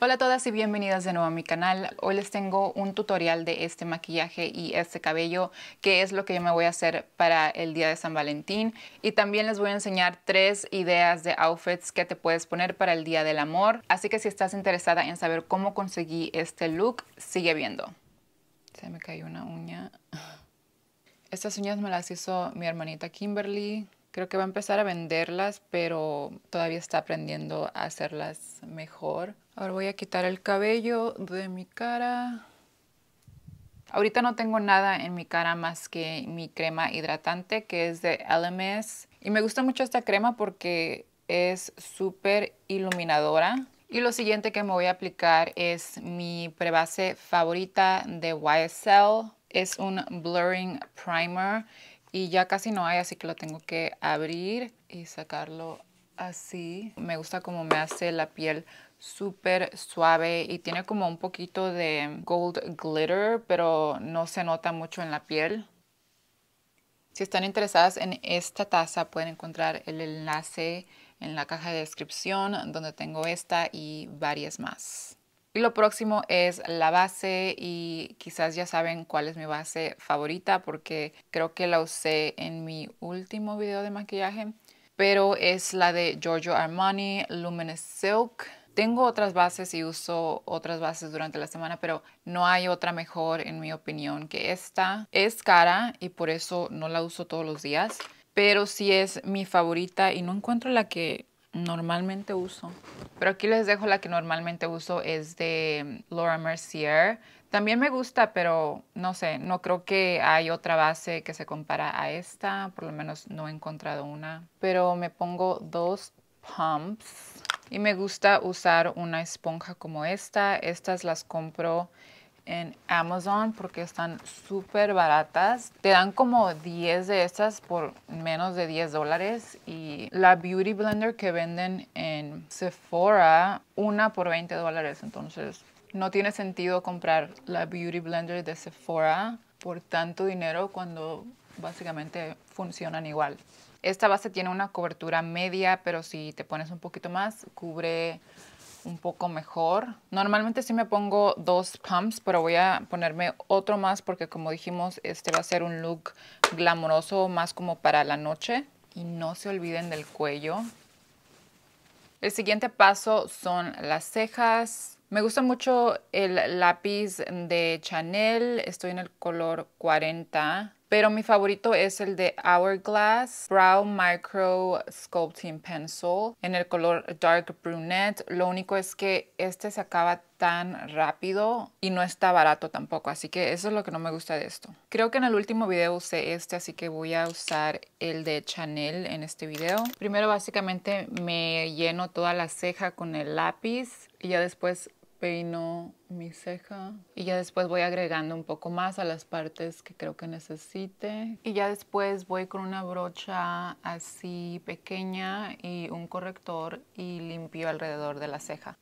Hola a todas y bienvenidas de nuevo a mi canal. Hoy les tengo un tutorial de este maquillaje y este cabello, que es lo que yo me voy a hacer para el día de San Valentín. Y también les voy a enseñar tres ideas de outfits que te puedes poner para el Día del Amor. Así que si estás interesada en saber cómo conseguí este look, sigue viendo. Se me cayó una uña. Estas uñas me las hizo mi hermanita Kimberly. Creo que va a empezar a venderlas, pero todavía está aprendiendo a hacerlas mejor. Ahora voy a quitar el cabello de mi cara. Ahorita no tengo nada en mi cara más que mi crema hidratante que es de LMS. Y me gusta mucho esta crema porque es súper iluminadora. Y lo siguiente que me voy a aplicar es mi prebase favorita de YSL. Es un Blurring Primer y ya casi no hay, así que lo tengo que abrir y sacarlo así. Me gusta como me hace la piel súper suave y tiene como un poquito de gold glitter, pero no se nota mucho en la piel. Si están interesadas en esta taza pueden encontrar el enlace en la caja de descripción donde tengo esta y varias más. Y lo próximo es la base y quizás ya saben cuál es mi base favorita porque creo que la usé en mi último video de maquillaje, pero es la de Giorgio Armani Luminous Silk. Tengo otras bases y uso otras bases durante la semana, pero no hay otra mejor en mi opinión que esta. Es cara y por eso no la uso todos los días, pero sí es mi favorita y no encuentro la que normalmente uso. Pero aquí les dejo la que normalmente uso, es de Laura Mercier. También me gusta, pero no sé, no creo que hay otra base que se compara a esta, por lo menos no he encontrado una. Pero me pongo dos pumps y me gusta usar una esponja como esta. Estas las compro en Amazon porque están súper baratas. Te dan como 10 de estas por menos de 10 dólares. Y la Beauty Blender que venden en Sephora, una por 20 dólares. Entonces no tiene sentido comprar la Beauty Blender de Sephora por tanto dinero cuando básicamente funcionan igual. Esta base tiene una cobertura media, pero si te pones un poquito más, cubre un poco mejor. Normalmente sí me pongo dos pumps, pero voy a ponerme otro más porque como dijimos, este va a ser un look glamoroso más como para la noche. Y no se olviden del cuello. El siguiente paso son las cejas. Me gusta mucho el lápiz de Chanel. Estoy en el color 40. Pero mi favorito es el de Hourglass Brow Micro Sculpting Pencil en el color Dark Brunette. Lo único es que este se acaba tan rápido y no está barato tampoco, así que eso es lo que no me gusta de esto. Creo que en el último video usé este, así que voy a usar el de Chanel en este video. Primero básicamente me lleno toda la ceja con el lápiz y ya después peino mi ceja y ya después voy agregando un poco más a las partes que creo que necesite y ya después voy con una brocha así pequeña y un corrector y limpio alrededor de la ceja.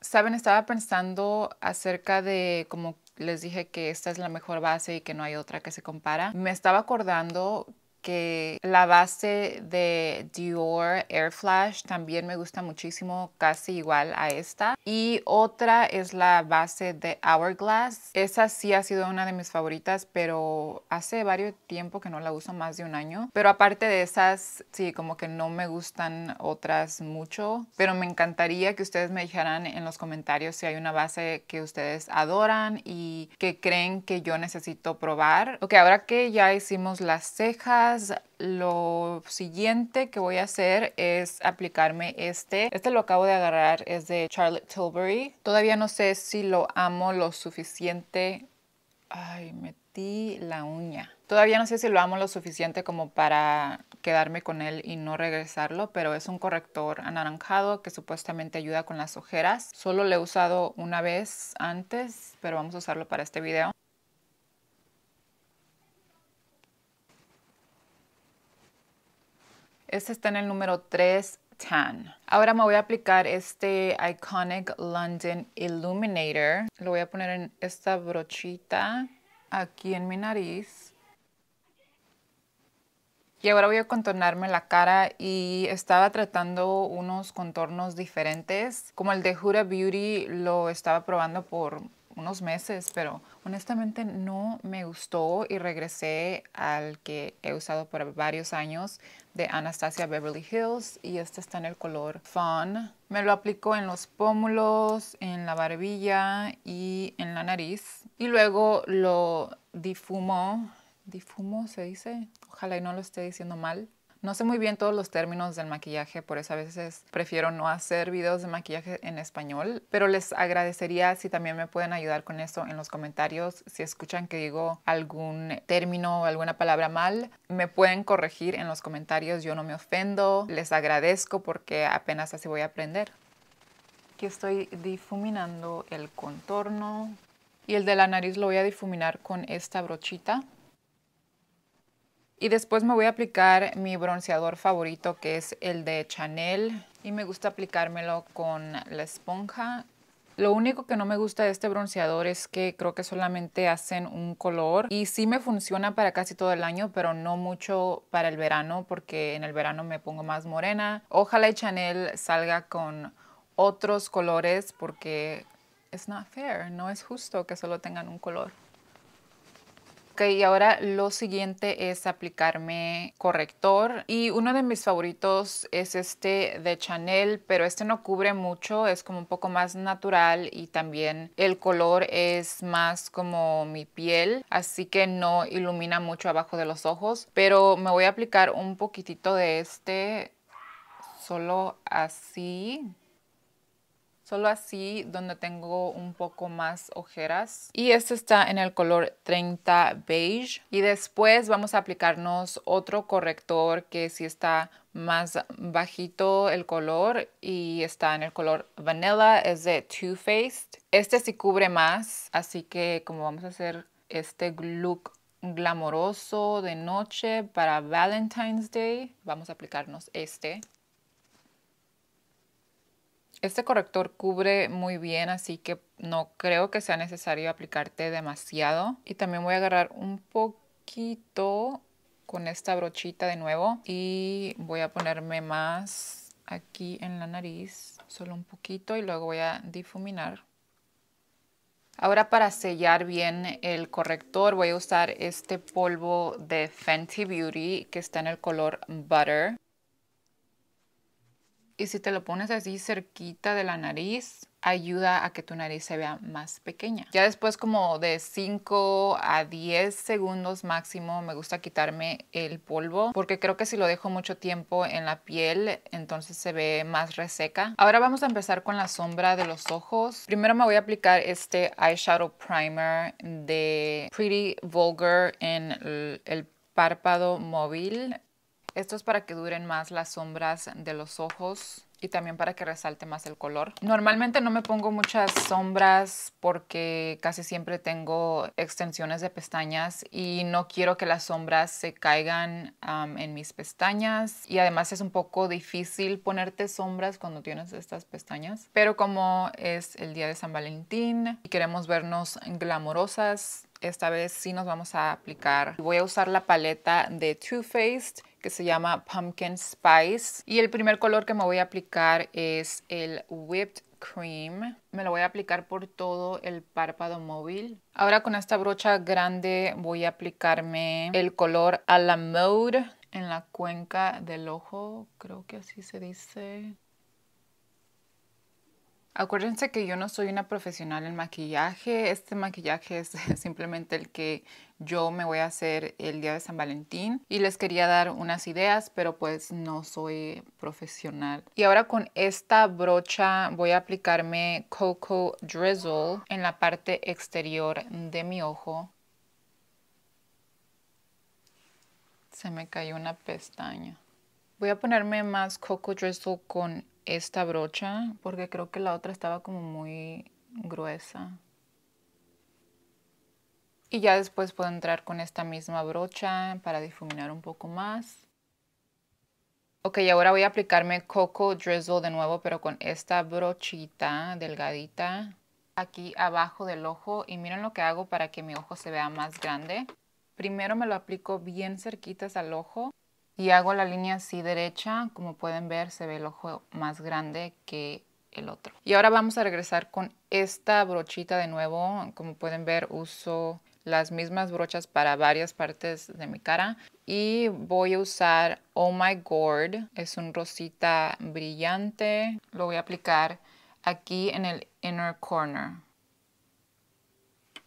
Saben, estaba pensando acerca de como les dije que esta es la mejor base y que no hay otra que se compara. Me estaba acordando que la base de Dior Air Flash también me gusta muchísimo, casi igual a esta. Y otra es la base de Hourglass. Esa sí ha sido una de mis favoritas, pero hace varios tiempo que no la uso, más de un año. Pero aparte de esas, sí, como que no me gustan otras mucho. Pero me encantaría que ustedes me dijeran en los comentarios si hay una base que ustedes adoran y que creen que yo necesito probar. Ok, ahora que ya hicimos las cejas, lo siguiente que voy a hacer es aplicarme este. Este lo acabo de agarrar, es de Charlotte Tilbury. Todavía no sé si lo amo lo suficiente. Ay, metí la uña. Todavía no sé si lo amo lo suficiente como para quedarme con él y no regresarlo, pero es un corrector anaranjado que supuestamente ayuda con las ojeras. Solo lo he usado una vez antes, pero vamos a usarlo para este video. Este está en el número 3, Tan. Ahora me voy a aplicar este Iconic London Illuminator. Lo voy a poner en esta brochita aquí en mi nariz. Y ahora voy a contornarme la cara y estaba tratando unos contornos diferentes. Como el de Huda Beauty lo estaba probando por unos meses, pero honestamente no me gustó y regresé al que he usado por varios años de Anastasia Beverly Hills y este está en el color Fawn. Me lo aplico en los pómulos, en la barbilla y en la nariz y luego lo difumo difumo, se dice. Ojalá y no lo esté diciendo mal. No sé muy bien todos los términos del maquillaje, por eso a veces prefiero no hacer videos de maquillaje en español, pero les agradecería si también me pueden ayudar con eso en los comentarios. Si escuchan que digo algún término o alguna palabra mal, me pueden corregir en los comentarios, yo no me ofendo. Les agradezco porque apenas así voy a aprender. Aquí estoy difuminando el contorno y el de la nariz lo voy a difuminar con esta brochita. Y después me voy a aplicar mi bronceador favorito que es el de Chanel y me gusta aplicármelo con la esponja. Lo único que no me gusta de este bronceador es que creo que solamente hacen un color y sí me funciona para casi todo el año, pero no mucho para el verano porque en el verano me pongo más morena. Ojalá Chanel salga con otros colores porque es not fair, no es justo que solo tengan un color. Ok, y ahora lo siguiente es aplicarme corrector. Y uno de mis favoritos es este de Chanel, pero este no cubre mucho, es como un poco más natural y también el color es más como mi piel, así que no ilumina mucho abajo de los ojos. Pero me voy a aplicar un poquitito de este, solo así solo así donde tengo un poco más ojeras. Y este está en el color 30 beige. Y después vamos a aplicarnos otro corrector que sí está más bajito el color y está en el color vanilla, es de Too Faced. Este sí cubre más, así que como vamos a hacer este look glamoroso de noche para Valentine's Day, vamos a aplicarnos este. Este corrector cubre muy bien, así que no creo que sea necesario aplicarte demasiado. Y también voy a agarrar un poquito con esta brochita de nuevo y voy a ponerme más aquí en la nariz, solo un poquito y luego voy a difuminar. Ahora para sellar bien el corrector voy a usar este polvo de Fenty Beauty que está en el color Butter. Y si te lo pones así cerquita de la nariz, ayuda a que tu nariz se vea más pequeña. Ya después como de 5 a 10 segundos máximo me gusta quitarme el polvo porque creo que si lo dejo mucho tiempo en la piel entonces se ve más reseca. Ahora vamos a empezar con la sombra de los ojos. Primero me voy a aplicar este eyeshadow primer de Pretty Vulgar en el párpado móvil esto es para que duren más las sombras de los ojos y también para que resalte más el color. Normalmente no me pongo muchas sombras porque casi siempre tengo extensiones de pestañas y no quiero que las sombras se caigan en mis pestañas y además es un poco difícil ponerte sombras cuando tienes estas pestañas. Pero como es el día de San Valentín y queremos vernos glamorosas, esta vez sí nos vamos a aplicar. Voy a usar la paleta de Too Faced que se llama Pumpkin Spice. Y el primer color que me voy a aplicar es el Whipped Cream. Me lo voy a aplicar por todo el párpado móvil. Ahora con esta brocha grande voy a aplicarme el color a la mode en la cuenca del ojo. Creo que así se dice. Acuérdense que yo no soy una profesional en maquillaje. Este maquillaje es simplemente el que yo me voy a hacer el día de San Valentín y les quería dar unas ideas, pero pues no soy profesional. Y ahora con esta brocha voy a aplicarme Cocoa Drizzle en la parte exterior de mi ojo. Se me cayó una pestaña. Voy a ponerme más Cocoa Drizzle con esta brocha porque creo que la otra estaba como muy gruesa. Y ya después puedo entrar con esta misma brocha para difuminar un poco más. Ok, ahora voy a aplicarme Cocoa Drizzle de nuevo, pero con esta brochita delgadita aquí abajo del ojo. Y miren lo que hago para que mi ojo se vea más grande. Primero me lo aplico bien cerquitas al ojo y hago la línea así derecha. Como pueden ver, se ve el ojo más grande que el otro. Y ahora vamos a regresar con esta brochita de nuevo. Como pueden ver, uso las mismas brochas para varias partes de mi cara. Y voy a usar Oh My Gourd. Es un rosita brillante. Lo voy a aplicar aquí en el inner corner.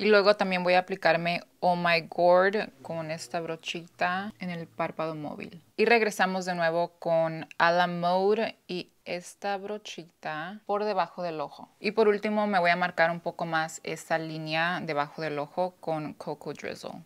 Y luego también voy a aplicarme Oh My Gourd con esta brochita en el párpado móvil. Y regresamos de nuevo con A La Mode y esta brochita por debajo del ojo. Y por último me voy a marcar un poco más esta línea debajo del ojo con Cocoa Drizzle.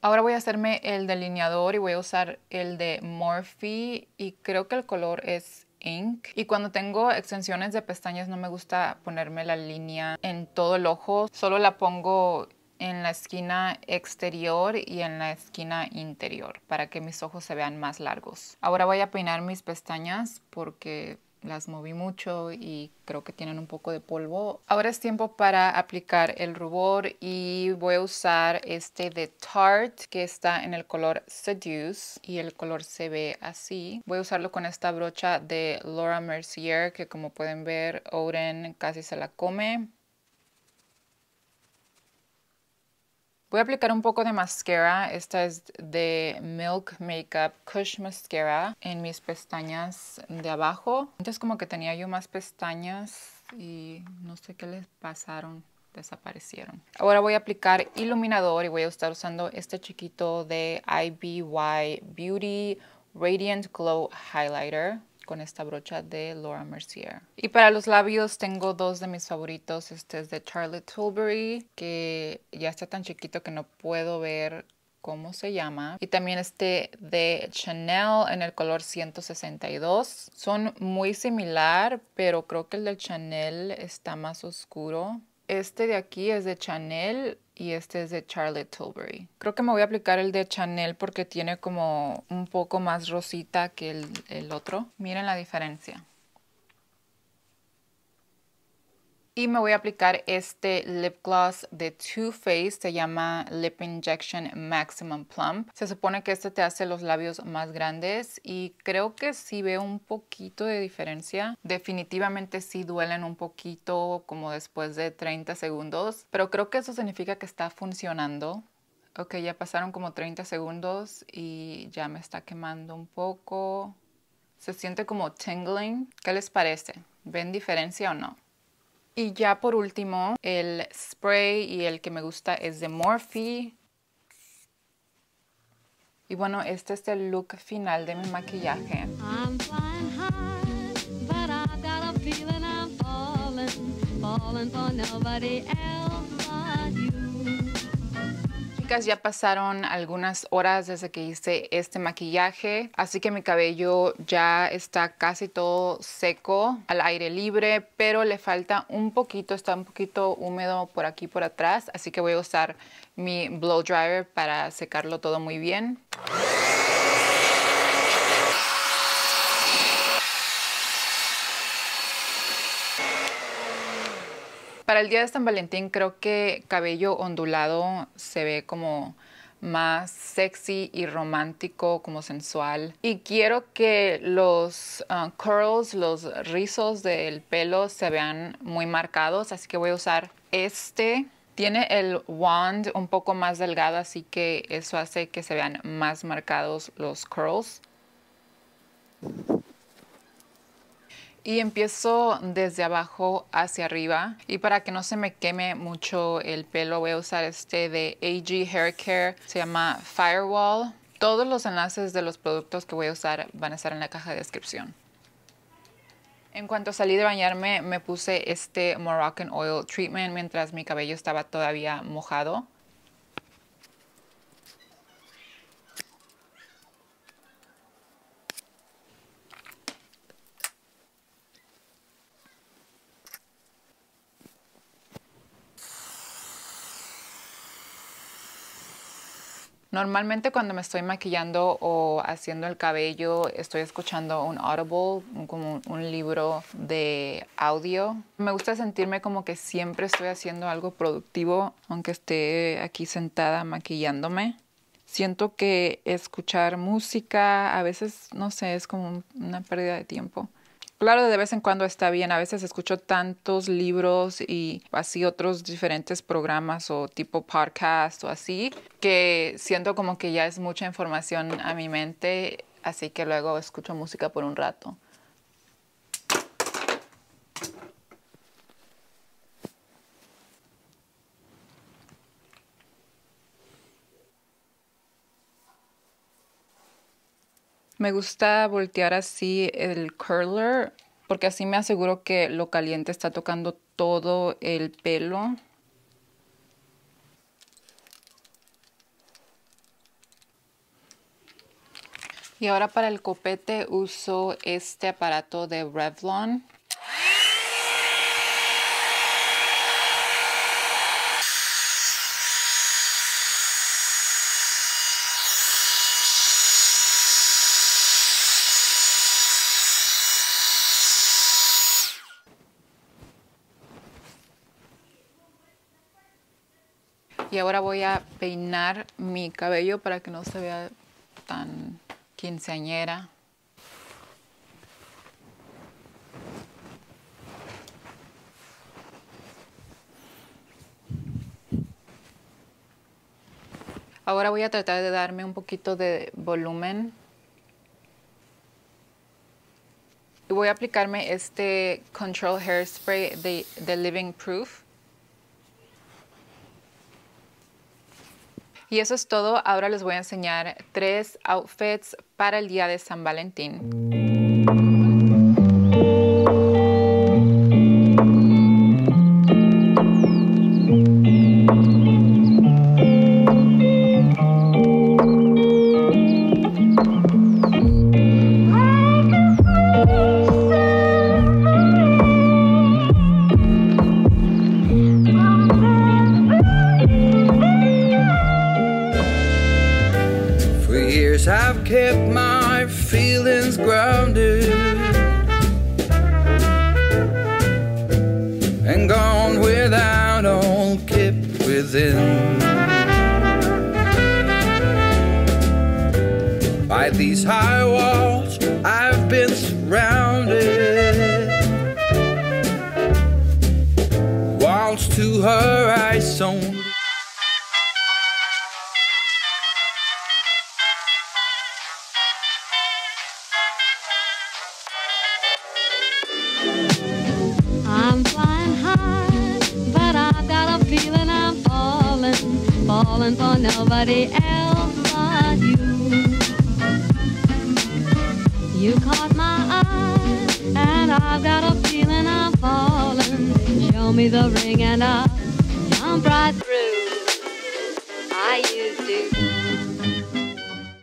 Ahora voy a hacerme el delineador y voy a usar el de Morphe y creo que el color es Y cuando tengo extensiones de pestañas no me gusta ponerme la línea en todo el ojo, solo la pongo en la esquina exterior y en la esquina interior para que mis ojos se vean más largos. Ahora voy a peinar mis pestañas porque las moví mucho y creo que tienen un poco de polvo. Ahora es tiempo para aplicar el rubor y voy a usar este de Tarte que está en el color Seduce y el color se ve así. Voy a usarlo con esta brocha de Laura Mercier que como pueden ver Oden casi se la come. Voy a aplicar un poco de mascara. Esta es de Milk Makeup Kush Mascara en mis pestañas de abajo. Antes como que tenía yo más pestañas y no sé qué les pasaron desaparecieron. Ahora voy a aplicar iluminador y voy a estar usando este chiquito de IBY Beauty Radiant Glow Highlighter con esta brocha de Laura Mercier. Y para los labios tengo dos de mis favoritos. Este es de Charlotte Tilbury, que ya está tan chiquito que no puedo ver cómo se llama. Y también este de Chanel en el color 162. Son muy similar, pero creo que el de Chanel está más oscuro. Este de aquí es de Chanel y este es de Charlotte Tilbury. Creo que me voy a aplicar el de Chanel porque tiene como un poco más rosita que el, el otro. Miren la diferencia. Y me voy a aplicar este lip gloss de Too Faced, se llama Lip Injection Maximum Plump. Se supone que este te hace los labios más grandes y creo que sí veo un poquito de diferencia. Definitivamente sí duelen un poquito como después de 30 segundos, pero creo que eso significa que está funcionando. Ok, ya pasaron como 30 segundos y ya me está quemando un poco. Se siente como tingling. ¿Qué les parece? ¿Ven diferencia o no? Y ya por último, el spray y el que me gusta es de Morphe. Y bueno, este es el look final de mi maquillaje. Ya pasaron algunas horas desde que hice este maquillaje, así que mi cabello ya está casi todo seco al aire libre, pero le falta un poquito, está un poquito húmedo por aquí por atrás, así que voy a usar mi blow dryer para secarlo todo muy bien. Para el día de San Valentín creo que cabello ondulado se ve como más sexy y romántico, como sensual. Y quiero que los uh, curls, los rizos del pelo se vean muy marcados, así que voy a usar este. Tiene el wand un poco más delgado, así que eso hace que se vean más marcados los curls. Y empiezo desde abajo hacia arriba y para que no se me queme mucho el pelo voy a usar este de AG Hair Care, se llama Firewall. Todos los enlaces de los productos que voy a usar van a estar en la caja de descripción. En cuanto salí de bañarme me puse este Moroccan Oil Treatment mientras mi cabello estaba todavía mojado. Normalmente cuando me estoy maquillando o haciendo el cabello estoy escuchando un audible, como un libro de audio. Me gusta sentirme como que siempre estoy haciendo algo productivo, aunque esté aquí sentada maquillándome. siento que escuchar música a veces, no sé, es como una pérdida de tiempo. Claro, de vez en cuando está bien. A veces escucho tantos libros y así otros diferentes programas o tipo podcast o así, que siento como que ya es mucha información a mi mente, así que luego escucho música por un rato. Me gusta voltear así el curler porque así me aseguro que lo caliente está tocando todo el pelo. Y ahora para el copete uso este aparato de Revlon. Y ahora voy a peinar mi cabello para que no se vea tan quinceañera. Ahora voy a tratar de darme un poquito de volumen. Y voy a aplicarme este Control Hairspray de, de Living Proof. Y eso es todo. Ahora les voy a enseñar tres outfits para el día de San Valentín. Within. By these high walls, I've been surrounded. Walls to her eyes only. Else but you. You caught my eye, and I've got a feeling I'm falling. Show me the ring and I'll jump right through.